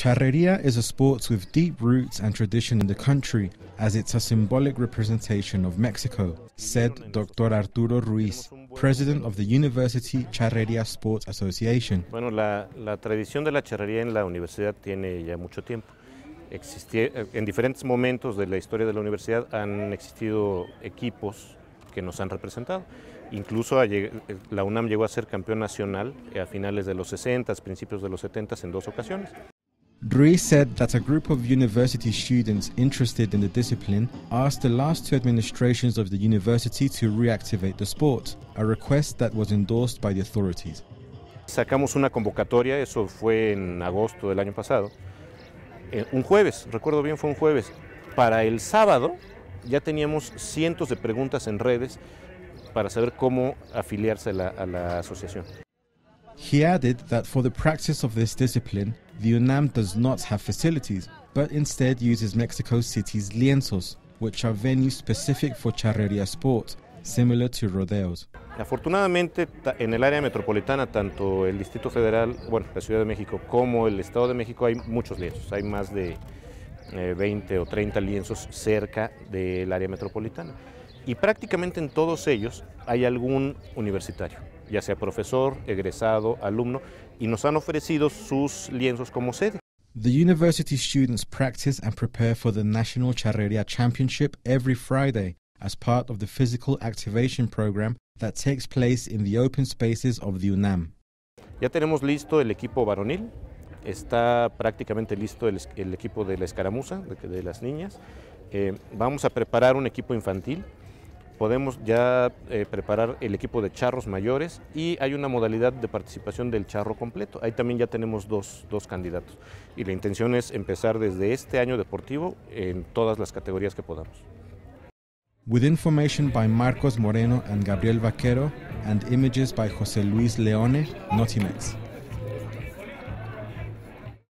Charreria is a sport with deep roots and tradition in the country, as it's a symbolic representation of Mexico, said Dr. Arturo Ruiz, president of the University Charreria Sports Association. Bueno, la, la tradición de la charrería en la universidad tiene ya mucho tiempo. Existie, en diferentes momentos de la historia de la universidad han existido equipos que nos han representado. Incluso la UNAM llegó a ser campeón nacional a finales de los 60, principios de los 70 en dos ocasiones. Ruiz said that a group of university students interested in the discipline asked the last two administrations of the university to reactivate the sport, a request that was endorsed by the authorities. Sacamos una convocatoria, eso fue en agosto del año pasado, eh, un jueves, recuerdo bien, fue un jueves. Para el sábado ya teníamos cientos de preguntas en redes para saber cómo afiliarse a la, a la asociación. He added that for the practice of this discipline, the UNAM does not have facilities, but instead uses Mexico City's lienzos, which are venues specific for charreria sport, similar to rodeos. Afortunadamente, en el área metropolitana, tanto el Distrito Federal, bueno, la Ciudad de México, como el Estado de México, hay muchos lienzos. Hay más de eh, 20 o 30 lienzos cerca del área metropolitana. Y prácticamente en todos ellos hay algún universitario ya sea profesor, egresado, alumno, y nos han ofrecido sus lienzos como sede. The university students practice and prepare for the National Charreria Championship every Friday as part of the physical activation program that takes place in the open spaces of the UNAM. Ya tenemos listo el equipo varonil, está prácticamente listo el, el equipo de la escaramuza, de, de las niñas. Eh, vamos a preparar un equipo infantil podemos ya eh, preparar el equipo de charros mayores y hay una modalidad de participación del charro completo. Ahí también ya tenemos dos, dos candidatos y la intención es empezar desde este año deportivo en todas las categorías que podamos. With information by Marcos Moreno and Gabriel Vaquero and images by José Luis Leone, Notimex.